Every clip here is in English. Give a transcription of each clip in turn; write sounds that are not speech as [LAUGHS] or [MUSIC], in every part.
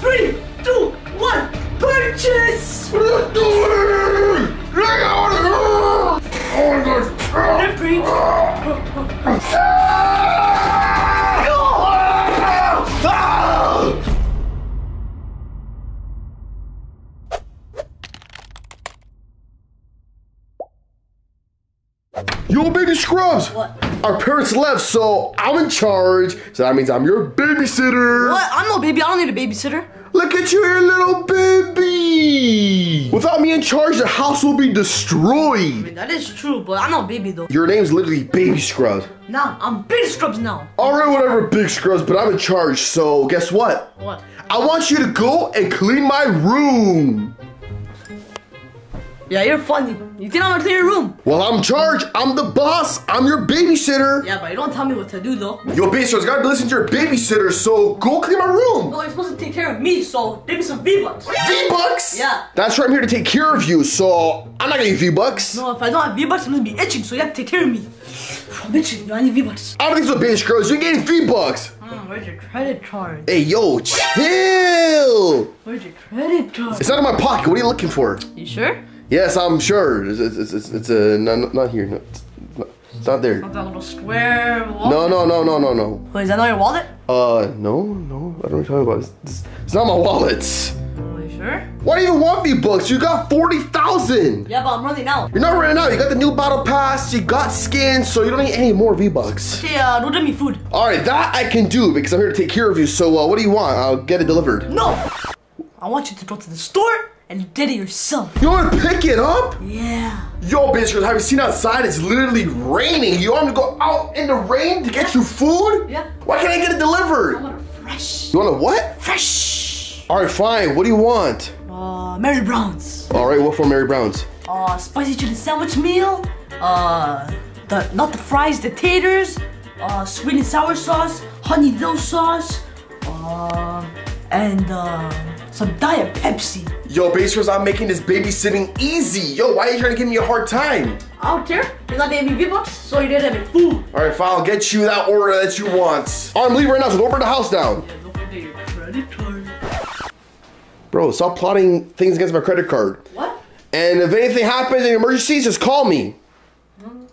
Three, two, one, purchase! That brings Yo, baby scrubs! What? Our parents left, so I'm in charge. So that means I'm your babysitter. What? I'm no baby. I don't need a babysitter. Look at you, your little baby. Without me in charge, the house will be destroyed. I mean, That is true, but I'm not baby though. Your name's literally Baby Scrubs. Nah, I'm big scrubs now. Alright, whatever, Big Scrubs, but I'm in charge, so guess what? What? I want you to go and clean my room. Yeah, you're funny. You think I'm gonna clean your room? Well, I'm in charge. I'm the boss. I'm your babysitter. Yeah, but you don't tell me what to do though. Yo, Baby Scrubs, gotta listen to your babysitter, so go clean my room. No, you're supposed to take care of me, so give me some V-Bucks. V-Bucks? Yeah. That's right, I'm here to take care of you, so I'm not gonna give you V-Bucks. No, if I don't have V-Bucks, I'm gonna be itching, so you have to take care of me. I'm itching, I need V-Bucks. I don't think so, Baby Scrubs. You ain't getting V-Bucks. Mm, where's your credit card? Hey, yo, chill. Where's your credit card? It's not in my pocket. What are you looking for? You sure? Yes, I'm sure. It's, it's, it's, it's uh, not, not here. No, it's, not, it's not there. Not that little square wall. No, no, no, no, no, no. Wait, is that not your wallet? Uh, no, no. I don't know what you're talking about. It's, it's, it's not my wallet. Are you sure? Why do you even want V-Bucks? You got 40,000. Yeah, but I'm running out. You're not running out. You got the new battle pass. You got skins, so you don't need any more V-Bucks. Okay, uh, get me food. All right, that I can do because I'm here to take care of you. So, uh, what do you want? I'll get it delivered. No! I want you to go to the store and did it yourself. You want to pick it up? Yeah. Yo, bitch, have you seen outside? It's literally raining. You want me to go out in the rain to get you food? Yeah. Why can't I get it delivered? I want it fresh. You want a what? Fresh. All right, fine. What do you want? Uh, Mary Brown's. All right, what for Mary Brown's? Uh, spicy chicken sandwich meal. Uh, the not the fries, the taters. Uh, sweet and sour sauce, honey dill sauce. Um, and uh, some diet Pepsi. Yo, Basers, I'm making this babysitting easy. Yo, why are you trying to give me a hard time? I don't care. You're not getting me V-Bucks, so you didn't have me food. All right, fine. I'll get you that order that you want. All right, I'm leaving right now, so don't burn the house down. Yeah, don't forget your credit card. Bro, stop plotting things against my credit card. What? And if anything happens, any emergencies, just call me.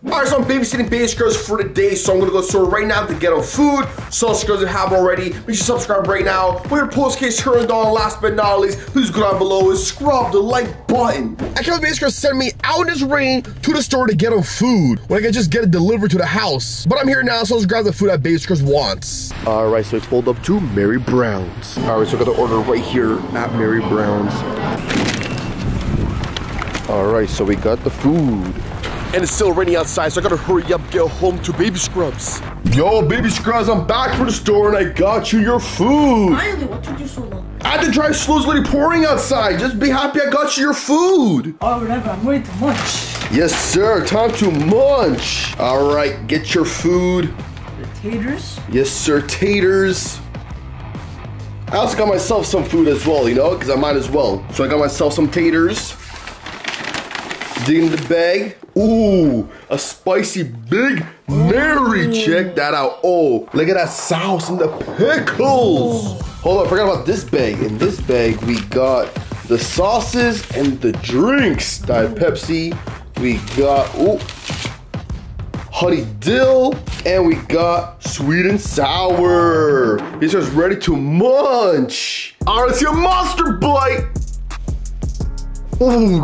Alright, so I'm babysitting baby girls for the day, so I'm gonna go to the store right now to get on food. So girls that have already, make sure you subscribe right now. With your post case turned on, last but not least, please go down below and scrub the like button. I can't believe girls send me out in this rain to the store to get on food when I can just get it delivered to the house. But I'm here now, so let's grab the food that girls wants. Alright, so it's pulled up to Mary Brown's. Alright, so I got the order right here at Mary Brown's. Alright, so we got the food. And it's still raining outside, so I gotta hurry up, get home to Baby Scrubs. Yo, Baby Scrubs, I'm back from the store and I got you your food. Finally, what took you so long? I had to drive slow, it's literally pouring outside. Just be happy I got you your food. Oh, whatever. I'm ready to munch. Yes, sir, time to munch. All right, get your food. The taters. Yes, sir, taters. I also got myself some food as well, you know, because I might as well. So I got myself some taters. Dig in the bag. Ooh, a spicy Big Mary. Check that out. Oh, look at that sauce and the pickles. Hold on, I forgot about this bag. In this bag, we got the sauces and the drinks. Diet Pepsi. We got, ooh, honey dill, and we got sweet and sour. This is ready to munch. All right, let's see a monster bite. Ooh,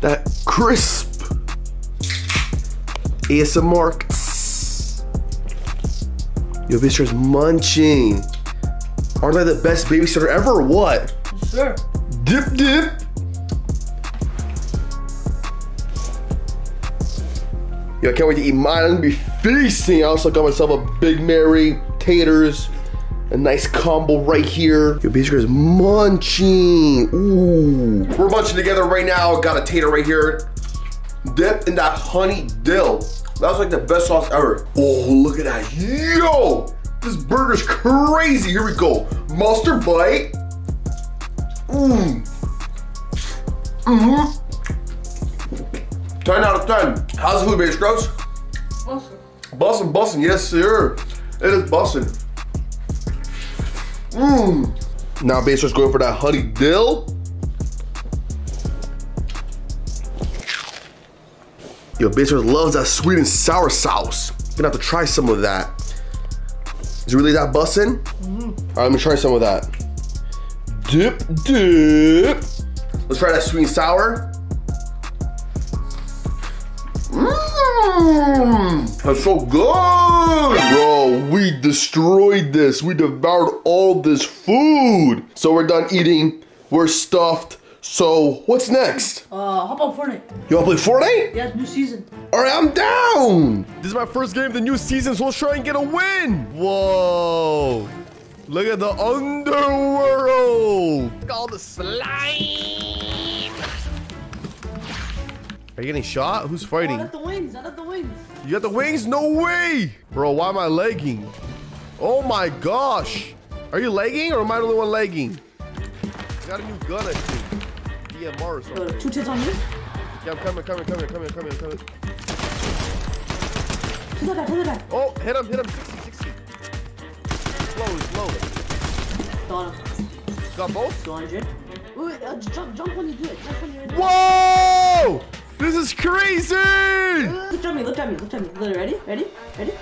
that crisp ASMR. Yo, Babysitters munching. Aren't I the best babysitter ever or what? Sure. Dip dip. Yo, I can't wait to eat mine. I'm gonna be feasting. I also got myself a Big Mary, taters, a nice combo right here. Yo, Babysitters munching. Ooh. We're munching together right now. Got a tater right here. Dipped in that honey dill. That was like the best sauce ever. Oh, look at that. Yo! This burger's crazy. Here we go. Mustard bite. Mmm. Mm-hmm. 10 out of 10. How's the food, baby scrubs? Awesome. Bussin', bussin', yes, sir. It is busting. Mmm. Now Baser's going for that honey dill. Yo, Baser loves that sweet and sour sauce. Gonna have to try some of that. Is it really that bussin'? Mm-hmm. All right, let me try some of that. Dip, dip. Let's try that sweet and sour. Mmm, that's so good. Bro, we destroyed this. We devoured all this food. So we're done eating. We're stuffed. So what's next? Uh, how about Fortnite? You wanna play Fortnite? Yeah, new season. All right, I'm down. This is my first game of the new season, so let's try and get a win. Whoa. Look at the underworld. Look at all the slime. Are you getting shot? Who's Oh, I fighting? got the wings. I got the wings. You got the wings? No way! Bro, why am I lagging? Oh my gosh! Are you lagging or am I the only one lagging? I got a new gun, I think. DMR or something. two tits on you. Yeah, I'm coming, coming, coming, coming, coming, coming. To the guy. To the guy. Oh, hit him, hit him. 60, 60. Slow, slow. Got him. Got both? 200. Wait, uh, jump, jump when you do it. Jump when you're in. Whoa! This is crazy! Look at me. Look at me. Look at me. Ready? Ready? Ready?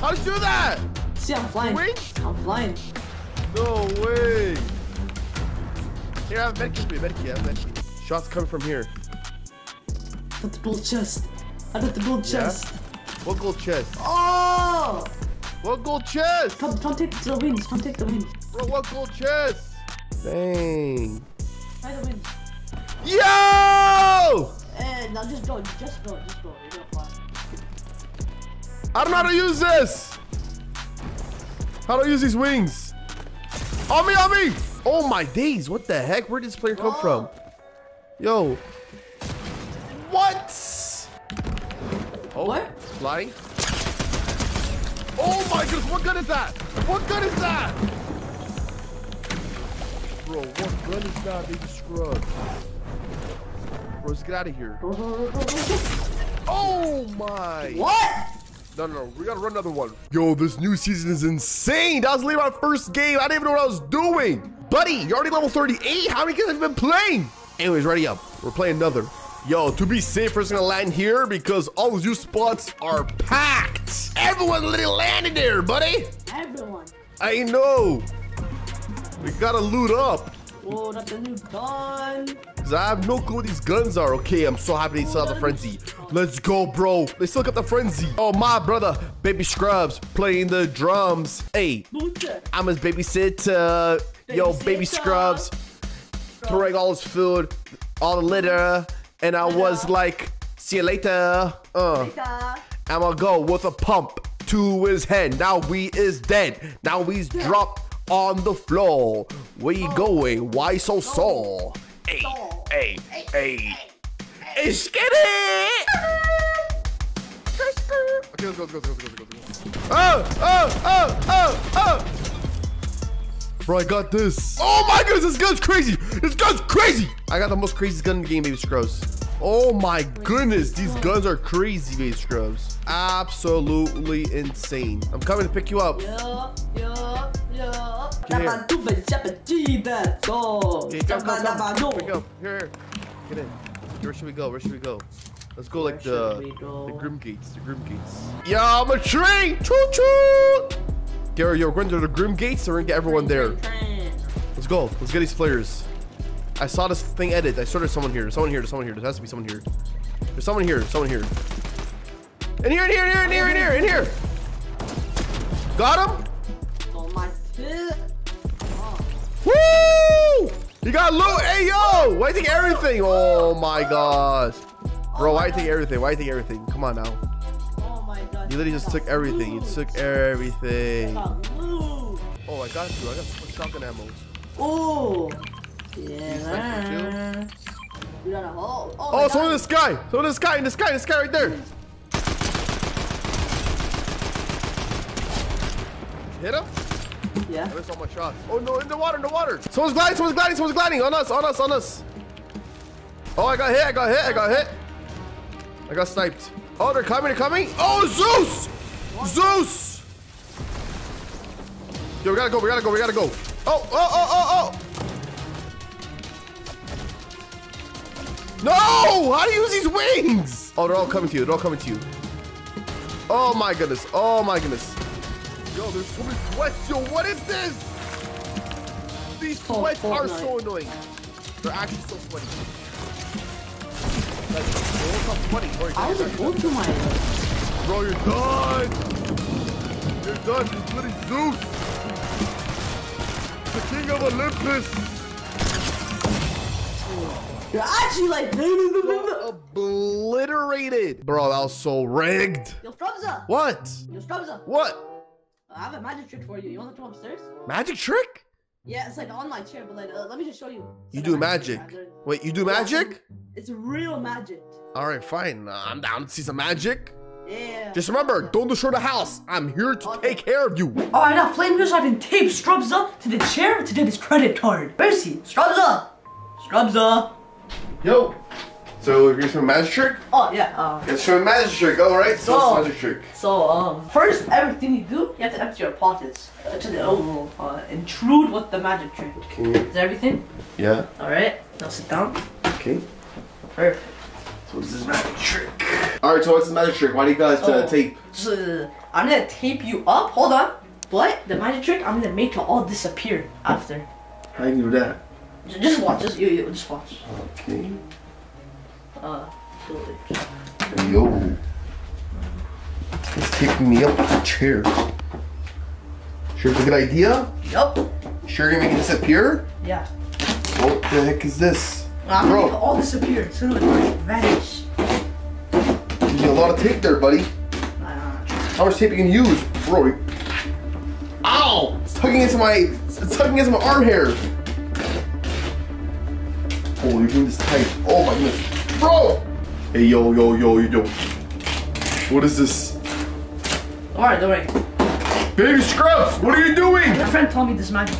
How'd you do that? See, I'm flying. Wings? I'm flying. No way! Here, I have a medkit for you, medkit, I have a medkit. Shots coming from here. Got the gold chest. I got the gold Yeah? chest. What gold chest? Oh! What gold chest? Come, come take the wings. Come take the wings. Bro, what gold chest? Dang. Try the wings. Yo! And now just go. Just go. Just go. You're gonna fly. I don't know how to use this. How do I use these wings? On me, on me! Oh my days, what the heck? Where did this player come from? Yo. What? Oh, What? flying. Oh my goodness, what gun is that? What gun is that? Bro, what gun is that, baby scrub? Bro, let's get out of here. [LAUGHS] Oh my. What? No, no, no. We gotta run another one. Yo, this new season is insane. That was literally my first game. I didn't even know what I was doing. Buddy, you're already level 38. How many games have you been playing? Anyways, ready up. We're playing another. Yo, to be safe, we're just gonna land here because all the zoo spots are packed. Everyone literally landed there, buddy. Everyone. I know. We gotta loot up. Whoa, that's a new gun. Cause I have no clue what these guns are. Okay, I'm so happy they still have the frenzy. Let's go, bro. They still got the frenzy. Oh, my brother, baby scrubs, playing the drums. Hey, I'm his babysitter. Yo, baby scrubs, throwing all his food, all the litter, and I was like, see you later. Uh, I'ma go with a pump to his head. Now we is dead. Now we's dropped on the floor. Where you going? Why so sore? Hey, hey, hey. Hey, skitty! Okay, let's go, let's go, let's go, let's go, let's go. Oh, oh, oh, oh, oh! Bro, I got this. Oh my goodness, this gun's crazy. This gun's crazy. I got the most craziest gun in the game, baby scrubs. Oh my goodness, these guns are crazy, baby scrubs. Absolutely insane. I'm coming to pick you up. Yeah, yeah, yeah. Get here. Dabba dubba jabba dee da go. Okay, come, come, Dabba dabba come. Here we go. Here, here. Get in. Where should we go? Where should we go? Let's go like the go? the Grim Gates. The Grim Gates. Yeah, I'm a tree. Choo choo. Gary, yo, we're going to the Grim Gates, so we're gonna get everyone there. Let's go. Let's get these players. I saw this thing edit. I saw there's someone here. Someone here. Someone here. There has to be someone here. There's someone here. Someone here. In here, in here, in here, in here, in here, in here. Got him? Oh my shit. Woo! You got loot. Hey, yo! Why you take everything? Oh my gosh. Bro, why you take everything? Why you take everything? Come on now. You literally just took everything. You took everything. Got loot. Oh, I got you. I got so much shotgun ammo. Oh. sniper Yeah. You got a hole. Oh, Oh, my someone in God. the sky. Someone in the sky. In the sky. In the sky right there. Hit him? Yeah. I missed all my shots. Oh no, in the water, in the water. Someone's gliding, someone's gliding, someone's gliding. On us, on us, on us. Oh, I got hit, I got hit, I got hit. I got sniped. Oh, they're coming, they're coming. Oh, Zeus! Zeus! Yo, we gotta go, we gotta go, we gotta go. Oh, oh, oh, oh, oh! No! How do you use these wings? Oh, they're all coming to you. They're all coming to you. Oh my goodness. Oh my goodness. Yo, there's so many sweats. Yo, what is this? These Oh, sweats are so annoying. They're actually so sweaty. Like, they won't stop sweating. Bro, I like, go through my. Bro, you're done. You're done. You're bloody Zeus. The king of Olympus. You're actually like. Obliterated. Bro, that was so rigged. Yo, Scrubzah! What? Yo, Scrubzah! What? I have a magic trick for you. You want to come upstairs? Magic trick? Yeah, it's like an online chair, but like, uh, let me just show you. It's You like do a magic. Wait, you do magic? It's real magic. All right, fine. Uh, I'm down to see some magic. Yeah. Just remember, don't destroy the house. I'm here to Okay. take care of you. Alright, now Flame Goose, I can tape Scrubzah to the chair to get his credit card. Mercy, Scrubzah! Scrubzah! Yo. So you're gonna show a magic trick? Oh, yeah, uh, show a magic trick. All right. So So- it's magic trick. so, um, first, everything you do, you have to empty your pockets uh, to the elbow, uh, intrude with the magic trick. Okay. Is that everything? Yeah. Alright, now sit down. Okay. Perfect. So what's this magic trick? All right. So what's the magic trick? Why do you guys uh, Oh. tape? So, I'm gonna tape you up, hold on. But, the magic trick, I'm gonna make it all disappear after. How do you do that? Just watch, just, you, you, just watch. Okay. Uh, slowly. Yo. He's taking me up the chair. Sure it's a good idea? Yup. Sure you're gonna make it disappear? Yeah. What the heck is this? I'm gonna make it all disappear. So it like vanish. you need a lot of tape there, buddy. Uh, How much tape you can use? Bro. Ow! It's tugging into my it's tugging into my arm hair. Oh, you're doing this tight. Oh my goodness. Bro! Hey yo yo yo yo. What is this? Alright, don't worry. Baby Scrubs, what are you doing? My friend told me this magic.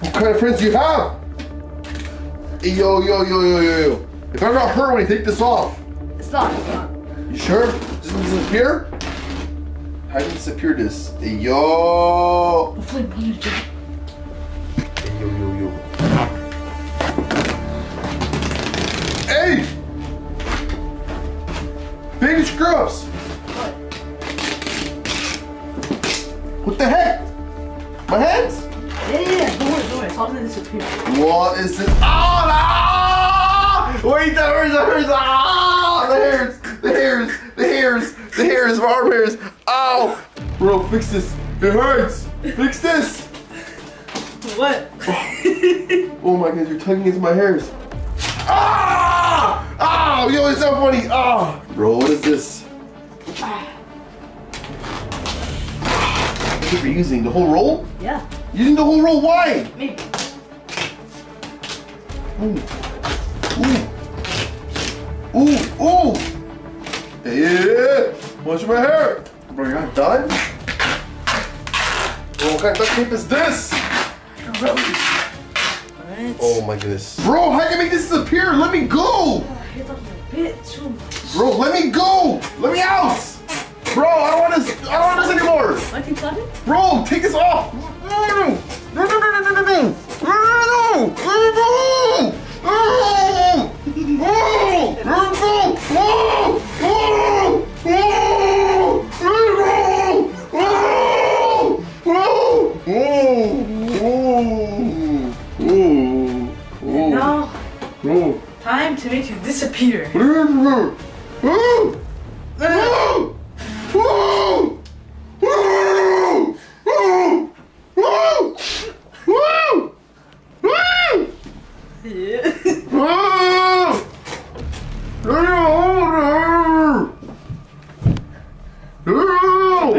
What kind of friends do you have? Hey, yo, yo, yo, yo, yo, yo. If I'm not hurt when you take this off, It's not, it's not. you sure? Does it disappear? How do you disappear this? Hey, yo. Hopefully, Baby Scrubs! What? What the heck? My hands? Yeah, yeah, yeah. Don't worry, don't worry. It's all gonna disappear. What is this? Oh, no! Wait, the hairs, the hairs, ah! The hairs, the hairs, the hairs, the hairs, my arm hairs. Ow! Bro, fix this. It hurts. Fix this. What? Oh my god, you're tugging into my hairs. Ah! Ah! Yo, it's so funny. Ah! Bro, what is this? What are using? The whole roll? yeah, Using the whole roll? Why? maybe. Ooh. Ooh. Ooh. Ooh. Yeah. Wash my hair. Bro, you're not done? Bro, what kind of duct tape is this? Oh my goodness. Bro, how can you make this disappear? Let me go. I hit that a bit too much. Bro, let me go. Let me out. Bro, I don't want this. I don't want this anymore. 1970? Bro, take this off. No, no, no, no, no, no, no, no, no, no, no, no, no. Oh, oh, oh, oh,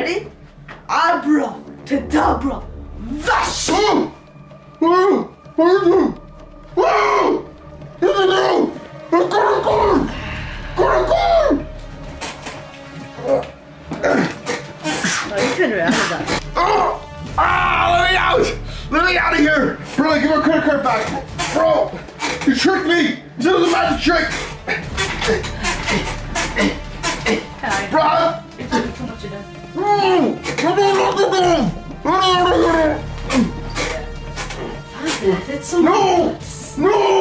Ready? Abra, Tadabra, Vash! Oh! Oh! Oh! I'm gonna go! Gonna go! You couldn't react that. Oh! Ah! Let me out! Let me out of here! Bro, give my credit card back! Bro! You tricked me! You said was a magic trick! Alright, Bro! It's so No! No! No!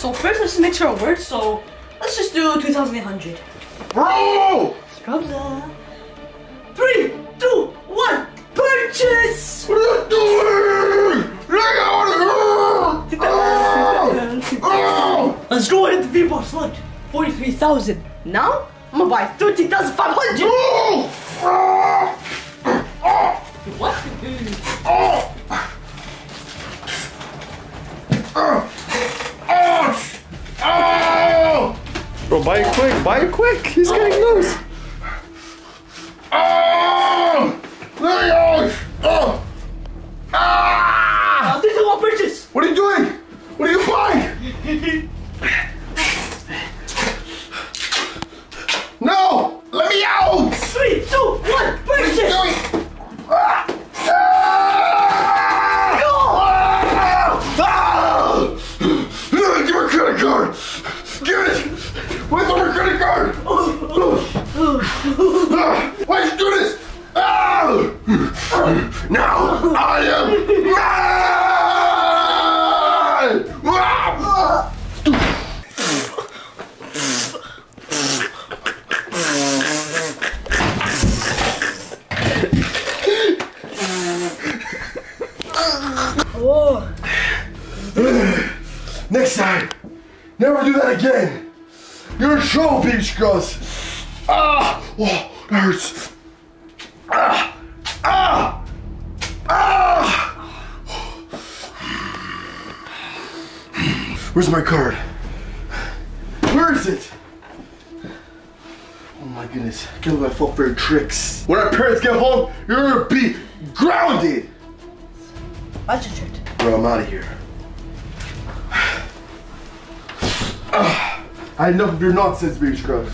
So first let's mix our words. So let's just do 2800. Bro! Scrubs up. Three, two, one, purchase! What are you doing? Get out here! Ah! Let's go into the V-Bucks lunch. 43,000. Now, I'm gonna buy 13,500. No! What? Oh! Oh! Oh! Bro, buy it quick, buy it quick. He's getting loose. Oh! Leon! Oh! Ah! I'll take the one purchase. What are you doing? What are you buying? [LAUGHS] Where's my card? Where is it? Oh my goodness, I can't believe I fall for your tricks. When our parents get home, you're gonna be grounded. that's your trick. Bro, I'm out of here. [SIGHS] Ah, I had enough of your nonsense, Beach Scrubs.